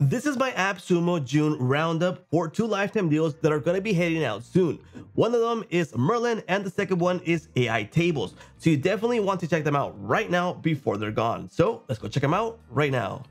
This is my AppSumo June roundup for two lifetime deals that are going to be heading out soon. One of them is Merlin and the second one is AI Tables. So you definitely want to check them out right now before they're gone. So let's go check them out right now.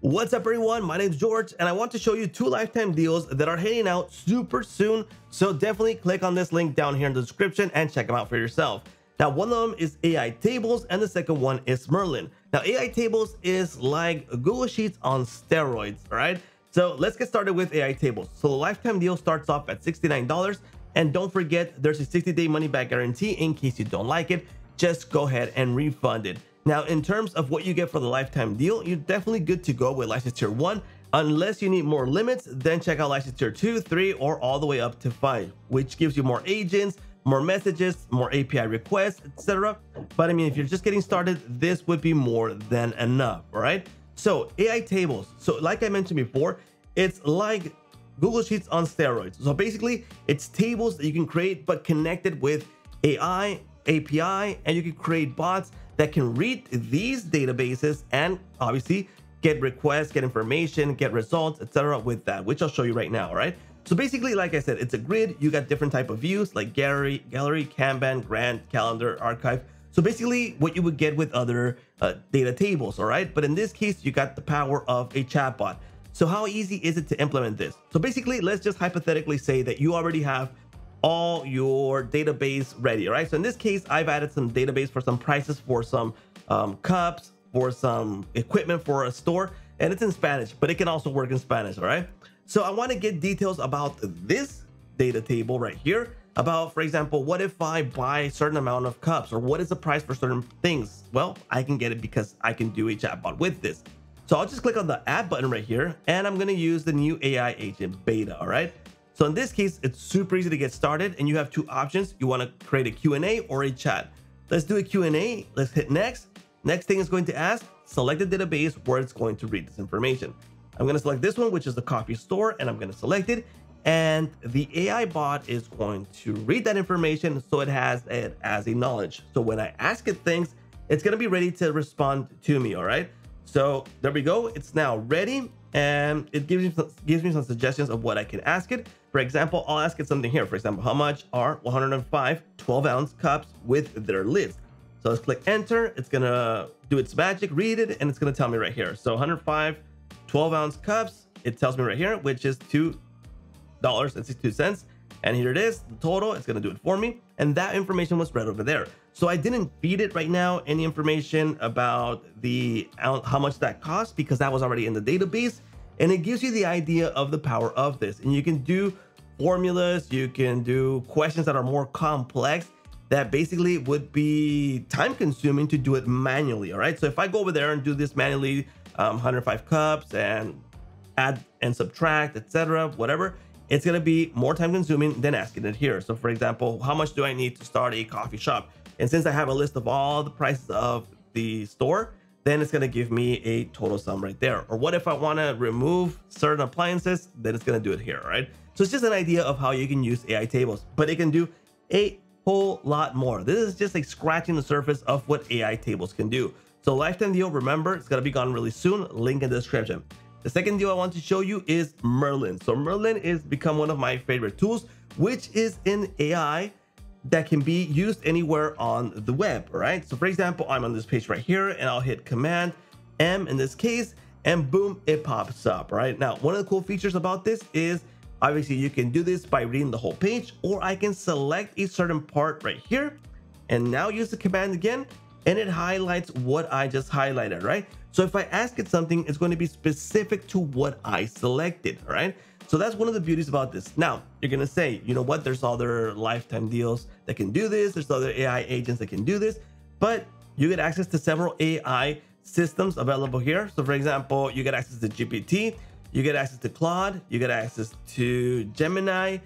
What's up everyone, my name is George and I want to show you two lifetime deals that are heading out super soon. So definitely click on this link down here in the description and check them out for yourself. Now, one of them is AI Tables and the second one is Merlin. Now, AI Tables is like Google Sheets on steroids, right? So let's get started with AI Tables. So the lifetime deal starts off at $69. And don't forget, there's a 60-day money-back guarantee in case you don't like it. Just go ahead and refund it. Now, in terms of what you get for the lifetime deal, you're definitely good to go with license tier 1. Unless you need more limits, then check out license tier 2, 3, or all the way up to 5, which gives you more agents, more messages, more API requests, etc. But I mean, if you're just getting started, this would be more than enough, all right? So AI tables. So like I mentioned before, it's like Google Sheets on steroids. So basically, it's tables that you can create, but connected with AI, API, and you can create bots that can read these databases and obviously get requests, get information, get results, etc. with that, which I'll show you right now, all right? So basically, like I said, it's a grid. You got different type of views like gallery, gallery, Kanban, grant, calendar, archive. So basically what you would get with other uh, data tables, all right? But in this case, you got the power of a chatbot. So how easy is it to implement this? So basically, let's just hypothetically say that you already have all your database ready, all right? So in this case, I've added some database for some prices for some um, cups, for some equipment for a store, and it's in Spanish, but it can also work in Spanish, all right? So I want to get details about this data table right here about, for example, what if I buy a certain amount of cups or what is the price for certain things? Well, I can get it because I can do a chatbot with this. So I'll just click on the add button right here and I'm going to use the new AI agent beta. All right. So in this case, it's super easy to get started and you have two options. You want to create a Q&A or a chat. Let's do a Q&A. Let's hit next. Next thing is going to ask, select the database where it's going to read this information. I'm going to select this one, which is the coffee store, and I'm going to select it. And the AI bot is going to read that information so it has it as a knowledge. So when I ask it things, it's going to be ready to respond to me. All right. So there we go. It's now ready and it gives me, gives me some suggestions of what I can ask it. For example, I'll ask it something here. For example, how much are 105 12 ounce cups with their lids? So let's click enter. It's going to do its magic, read it, and it's going to tell me right here. So 105 12 ounce cups. It tells me right here, which is $2.62. And here it is, the total, it's gonna do it for me. And that information was right over there. So I didn't feed it right now any information about the how much that cost because that was already in the database. And it gives you the idea of the power of this. And you can do formulas, you can do questions that are more complex that basically would be time consuming to do it manually. All right. So if I go over there and do this manually, um, 105 cups and add and subtract, etc., whatever, it's going to be more time consuming than asking it here. So for example, how much do I need to start a coffee shop? And since I have a list of all the prices of the store, then it's going to give me a total sum right there. Or what if I want to remove certain appliances? Then it's going to do it here, right? So it's just an idea of how you can use AI tables, but it can do a whole lot more. This is just like scratching the surface of what AI tables can do. So lifetime deal, remember, it's gonna be gone really soon. Link in the description. The second deal I want to show you is Merlin. So Merlin is become one of my favorite tools, which is an AI that can be used anywhere on the web, right? So for example, I'm on this page right here and I'll hit Command M in this case, and boom, it pops up, right? Now, one of the cool features about this is obviously you can do this by reading the whole page, or I can select a certain part right here and now use the command again and it highlights what I just highlighted, right? So if I ask it something, it's going to be specific to what I selected, right? So that's one of the beauties about this. Now, you're going to say, you know what? There's other lifetime deals that can do this. There's other AI agents that can do this, but you get access to several AI systems available here. So for example, you get access to GPT, you get access to Claude, you get access to Gemini,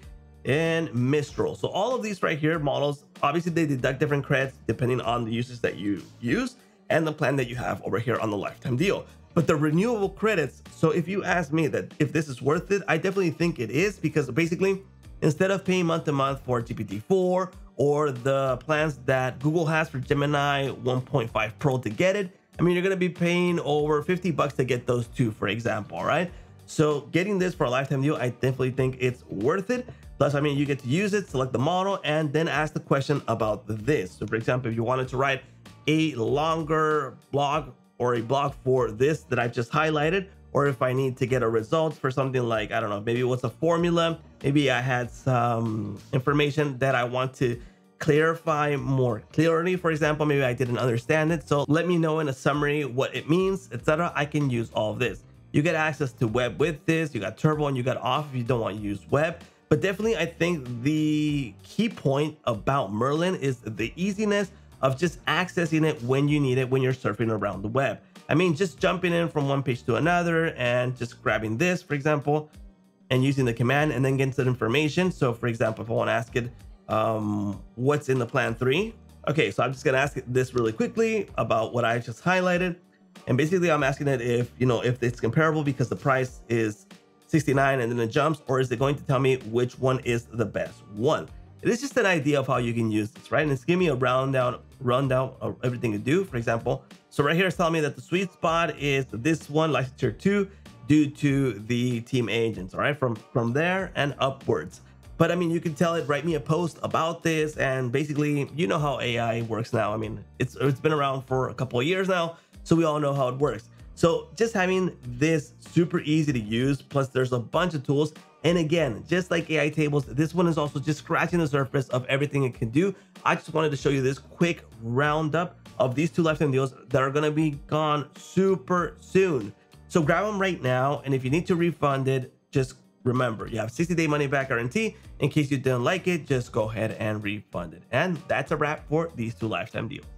and Mistral. So all of these right here models, obviously they deduct different credits depending on the uses that you use and the plan that you have over here on the lifetime deal. But the renewable credits, so if you ask me that if this is worth it, I definitely think it is because basically instead of paying month to month for GPT-4 or the plans that Google has for Gemini 1.5 Pro to get it, I mean, you're going to be paying over 50 bucks to get those two, for example, right? So getting this for a lifetime deal, I definitely think it's worth it. Plus, I mean, you get to use it, select the model, and then ask the question about this. So for example, if you wanted to write a longer blog or a blog for this that I've just highlighted, or if I need to get a result for something like, I don't know, maybe what's a formula, maybe I had some information that I want to clarify more clearly. For example, maybe I didn't understand it. So let me know in a summary what it means, etc. I can use all of this. You get access to web with this. You got turbo and you got off if you don't want to use web. But definitely, I think the key point about Merlin is the easiness of just accessing it when you need it when you're surfing around the web. I mean, just jumping in from one page to another and just grabbing this, for example, and using the command and then getting some information. So for example, if I want to ask it, um, what's in the plan three? Okay, so I'm just gonna ask it this really quickly about what I just highlighted. And basically I'm asking it if, you know, if it's comparable because the price is 69 and then it jumps, or is it going to tell me which one is the best one? It is just an idea of how you can use this, right? And it's giving me a rundown, rundown of everything to do. For example, so right here it's telling me that the sweet spot is this one, license tier two, due to the team agents, all right? From, from there and upwards. But I mean, you can tell it, write me a post about this. And basically, you know how AI works now. I mean, it's, it's been around for a couple of years now. So we all know how it works. So just having this super easy to use, plus there's a bunch of tools. And again, just like AI tables, this one is also just scratching the surface of everything it can do. I just wanted to show you this quick roundup of these two lifetime deals that are gonna be gone super soon. So grab them right now. And if you need to refund it, just remember you have 60 day money back guarantee. In case you didn't like it, just go ahead and refund it. And that's a wrap for these two lifetime deals.